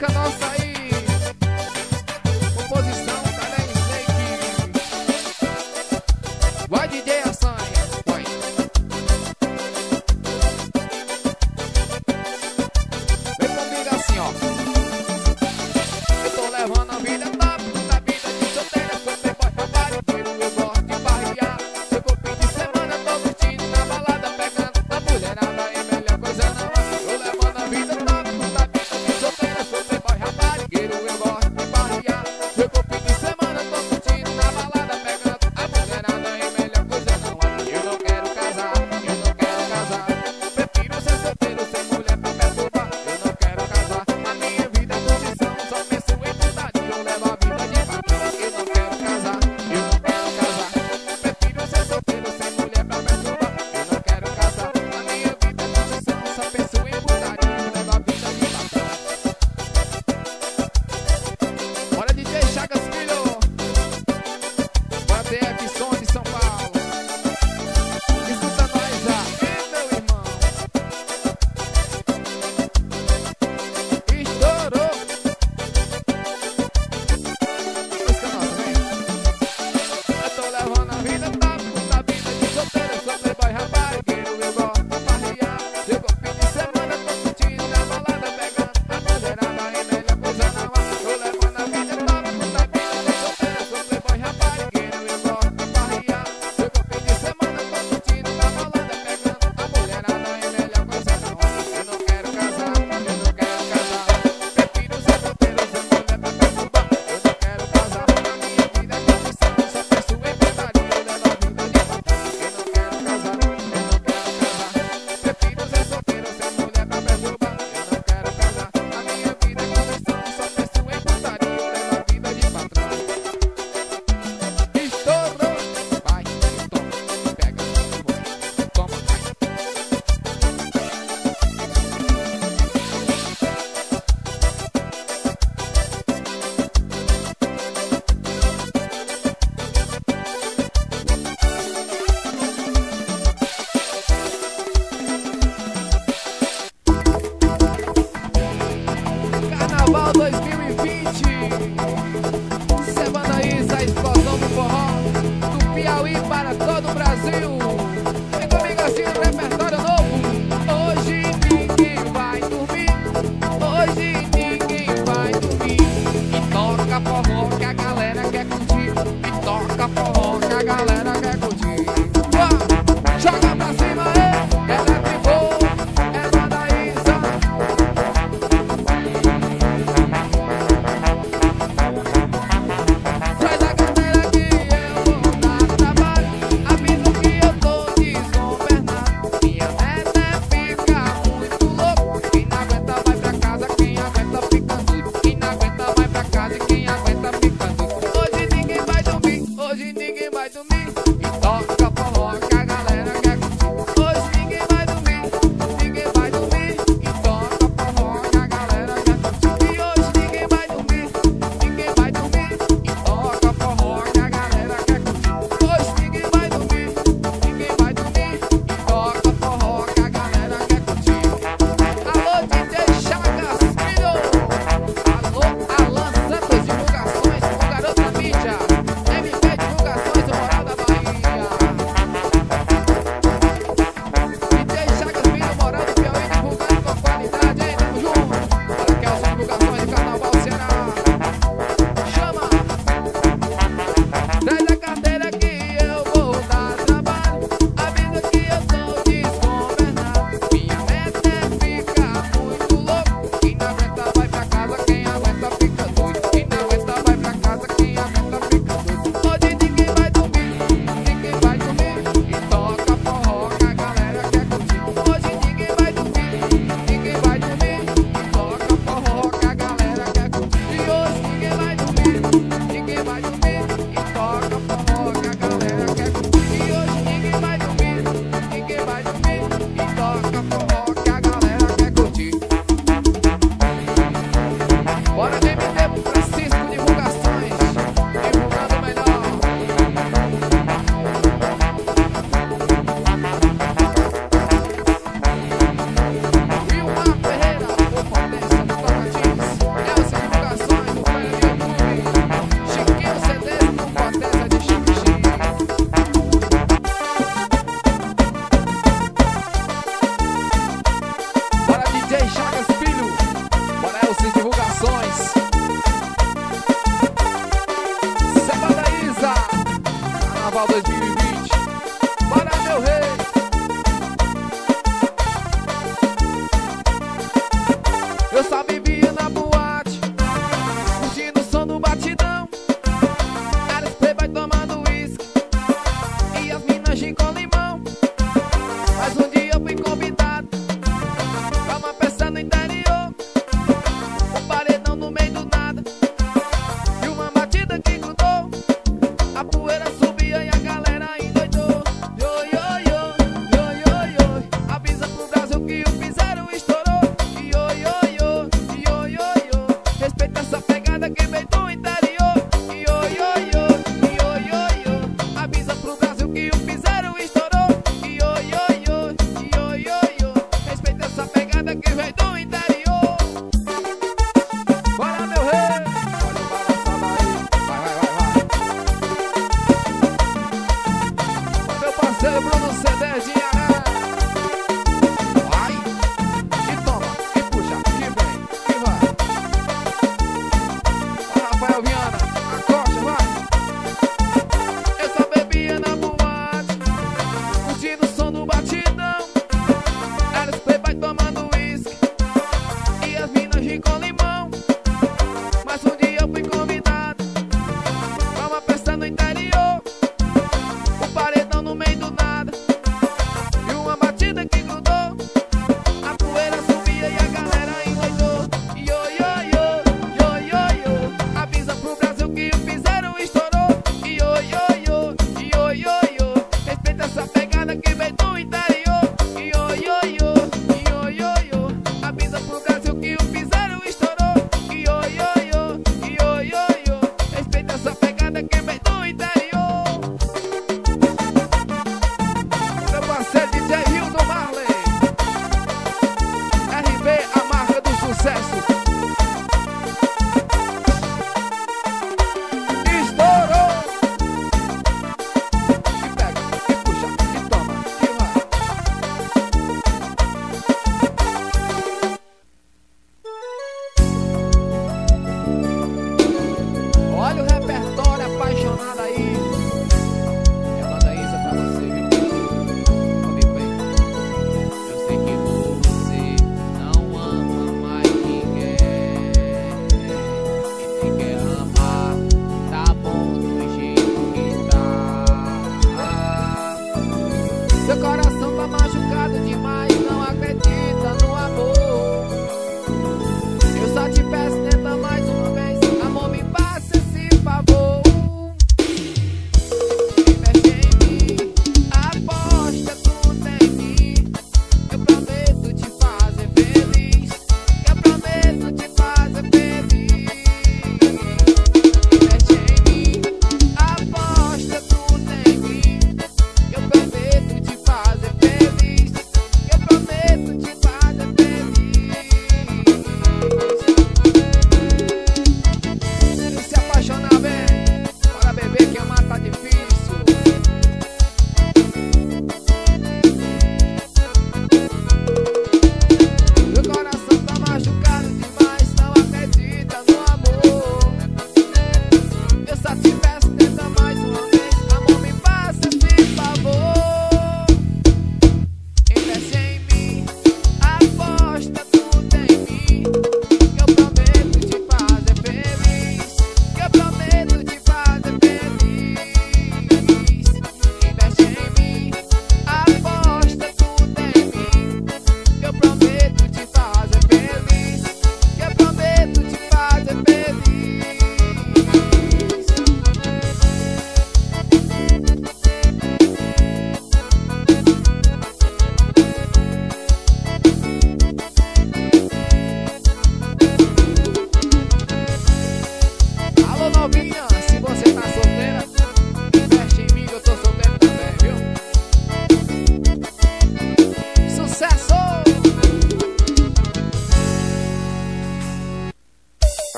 Rapaz Eu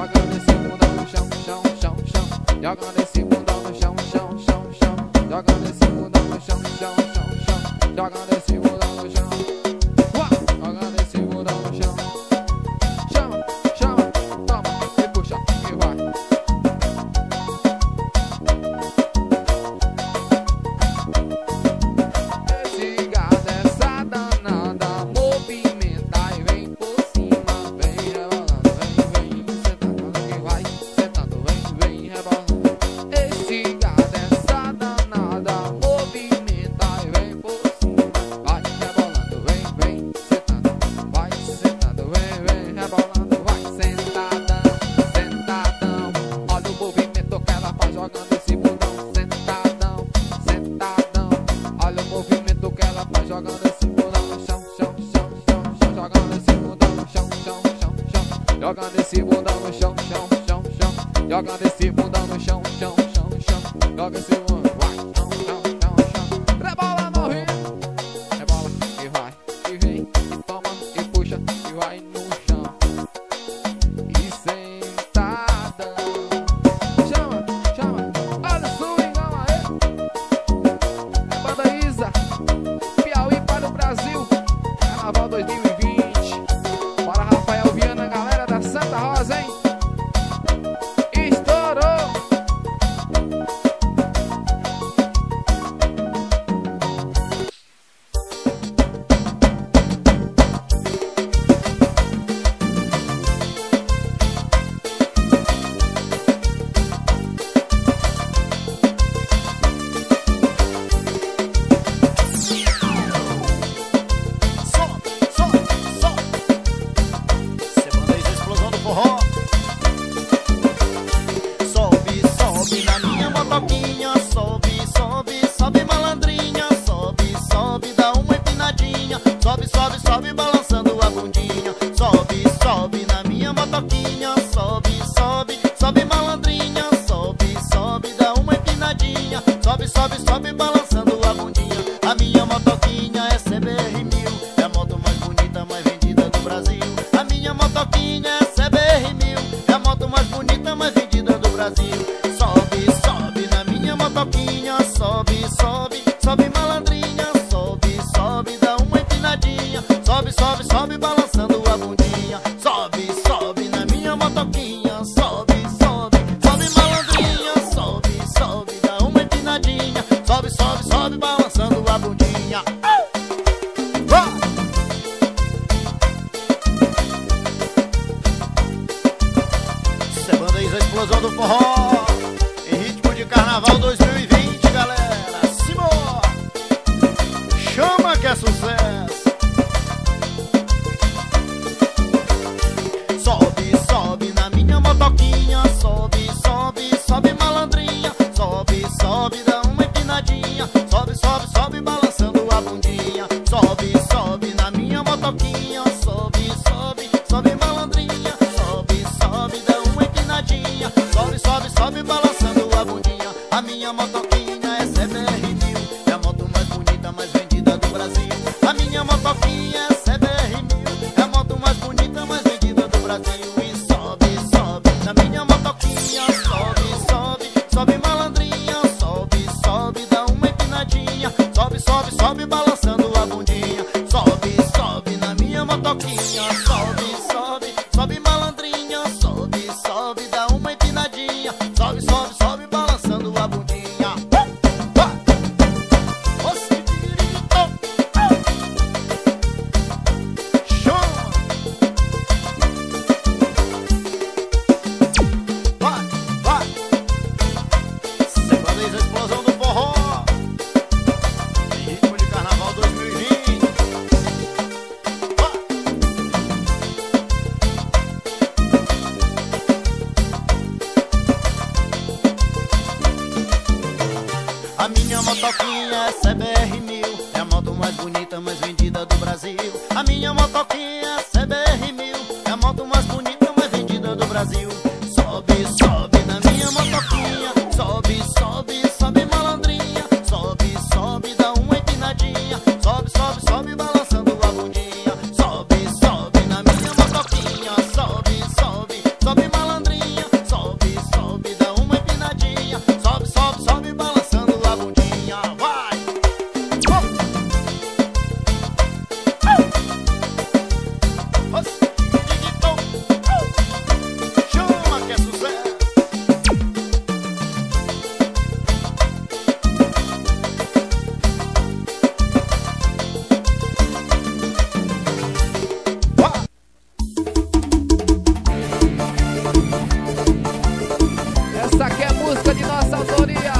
sobe, sobe, sobe balançando a bundinha. Sobe, sobe na minha que é música de nossa autoria.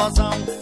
salvação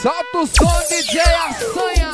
Solta o som, DJ Assanha.